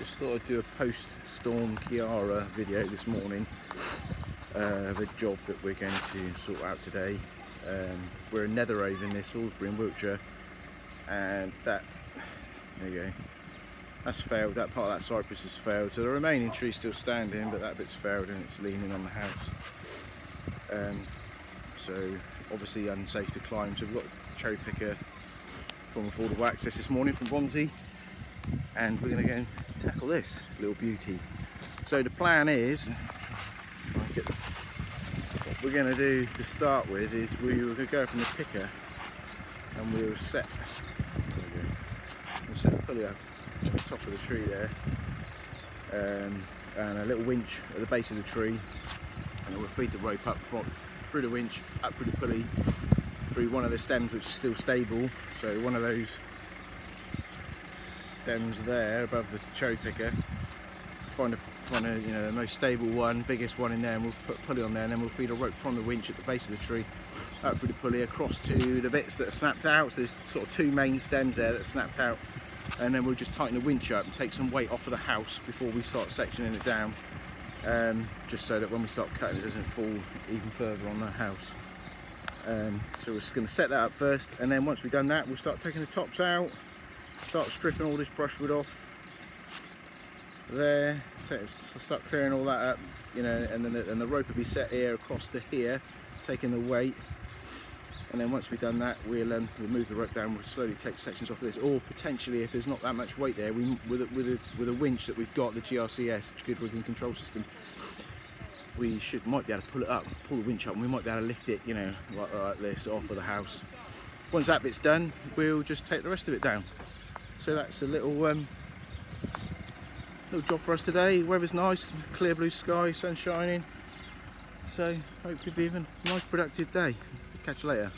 Just thought I'd do a post-storm Ciara video this morning uh, of a job that we're going to sort out today. Um, we're in Netheravon near Salisbury in Wiltshire and that, there you go, that's failed, that part of that cypress has failed. So the remaining tree's still standing but that bit's failed and it's leaning on the house. Um, so obviously unsafe to climb so we've got a cherry picker from affordable access this morning from Romsey and we're going to go and tackle this little beauty. So the plan is, get what we're going to do to start with is we are going to go up in the picker and we'll set, we we'll set a pulley up at the top of the tree there um, and a little winch at the base of the tree and we'll feed the rope up through the winch, up through the pulley, through one of the stems which is still stable, so one of those stems there above the cherry picker. Find a, find a you know the most stable one, biggest one in there, and we'll put a pulley on there, and then we'll feed a rope from the winch at the base of the tree, up through the pulley across to the bits that are snapped out. So there's sort of two main stems there that snapped out, and then we'll just tighten the winch up and take some weight off of the house before we start sectioning it down, um, just so that when we start cutting it doesn't fall even further on the house. Um, so we're just going to set that up first, and then once we've done that, we'll start taking the tops out start stripping all this brushwood off there start clearing all that up you know and then the, and the rope will be set here across to here taking the weight. And then once we've done that we'll um, we'll move the rope down we'll slowly take sections off of this. Or potentially if there's not that much weight there we with a, with a, with a winch that we've got the GRCS good rigging control system we should might be able to pull it up pull the winch up and we might be able to lift it you know like, like this off of the house. Once that bit's done we'll just take the rest of it down so that's a little um, little job for us today. Weather's nice, clear blue sky, sun shining. So hopefully be even a nice productive day. Catch you later.